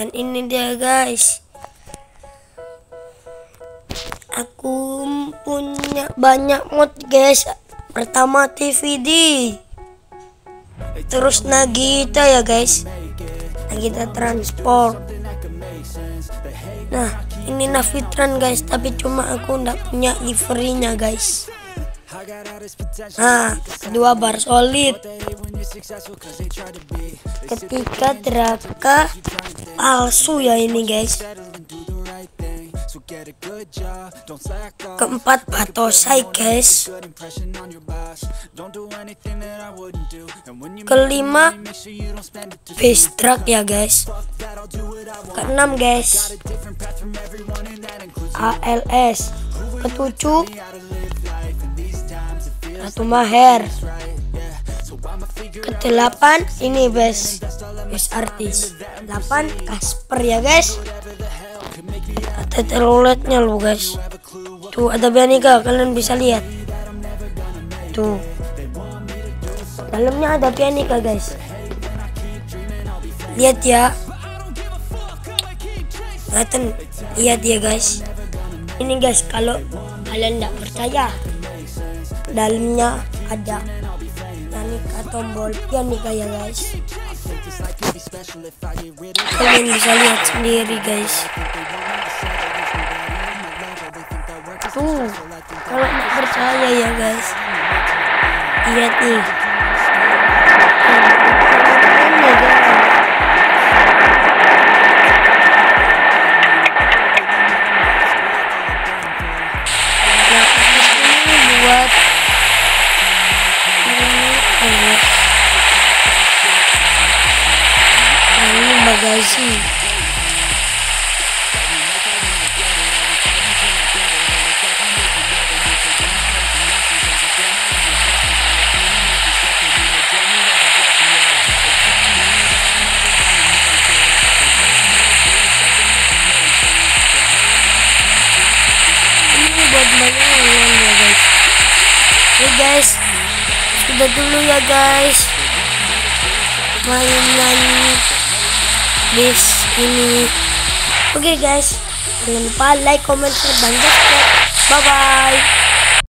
dan ini dia guys. Aku punya banyak mod guys. Pertama TVD terus Nagita ya guys. Nagita transport. Nah ini Navitran guys. Tapi cuma aku ndak punya liverinya guys. Nah kedua bar solid. Ketika teraka palsu ya ini guys. Keempat batosai guys. Kelima base truck ya guys. Keenam guys. ALS ketujuh. Ratu Maher. Kedelapan ini best best artis. Delapan Kasper ya guys. Ada teloletnya lo guys. Tuh ada Bianika kalian bisa lihat. Tuh. Dalamnya ada Bianika guys. Lihat ya. Kelihatan? Lihat ya guys. Ini guys kalau kalian tidak percaya dalamnya ada pianika tombol pianika ya guys kalian bisa lihat sendiri guys. Tuh kalau percaya ya guys. Lihat nih bagasi. Ini ya guys. Oke guys, sudah dulu ya guys mainan bis ini. Oke guys, jangan lupa like, comment, share, dan subscribe. Bye bye.